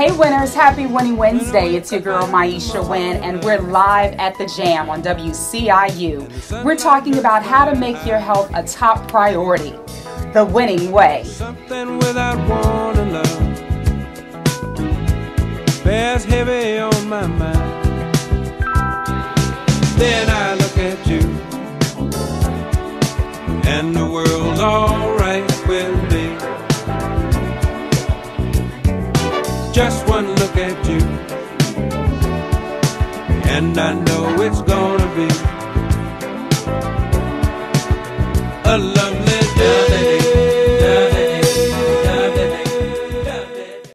Hey winners, happy Winning Wednesday. It's your girl Maisha Wynn, and we're live at the Jam on WCIU. We're talking about how to make your health a top priority, the winning way. Something without warning, love bears heavy on my mind. Then I look at you, and the world's alright Just one look at you, and I know it's gonna be a love.